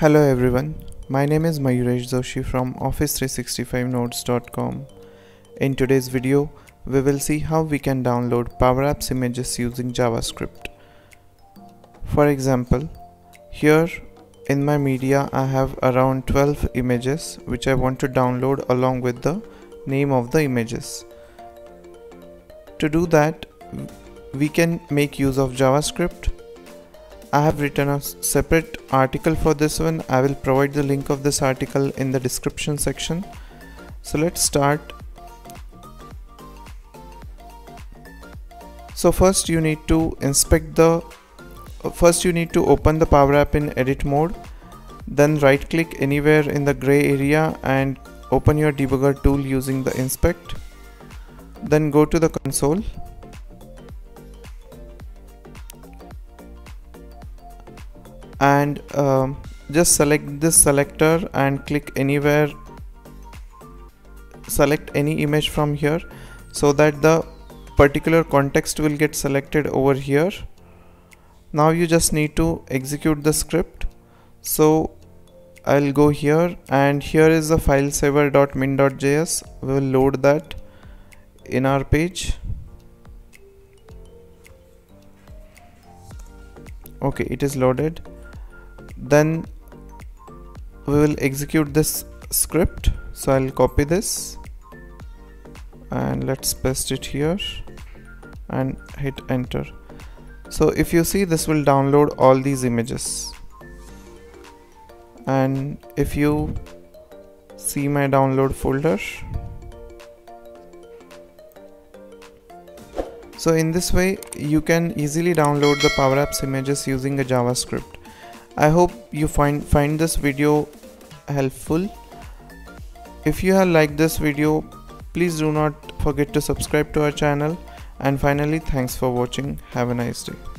Hello everyone, my name is Mayuresh Joshi from Office365notes.com. In today's video, we will see how we can download Power Apps images using JavaScript. For example, here in my media I have around 12 images which I want to download along with the name of the images. To do that, we can make use of JavaScript I have written a separate article for this one. I will provide the link of this article in the description section. So let's start. So first you need to inspect the uh, first you need to open the power app in edit mode then right click anywhere in the gray area and open your debugger tool using the inspect then go to the console and um, just select this selector and click anywhere select any image from here so that the particular context will get selected over here. Now you just need to execute the script. So I'll go here and here is the file saver.min.js we will load that in our page. Okay it is loaded then we will execute this script. So I'll copy this and let's paste it here and hit enter. So if you see this will download all these images. And if you see my download folder so in this way you can easily download the power apps images using a javascript I hope you find find this video helpful. If you have liked this video please do not forget to subscribe to our channel. And finally thanks for watching. Have a nice day